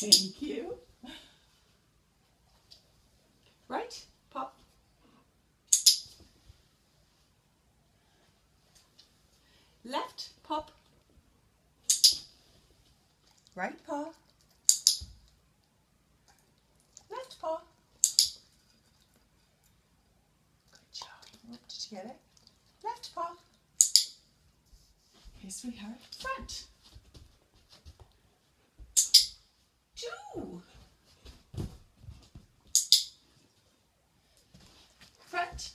Thank you. Right, pop. Left, pop. Right paw. Left paw. Good job. Lift together. Left paw. Okay, sweetheart. Front. cut.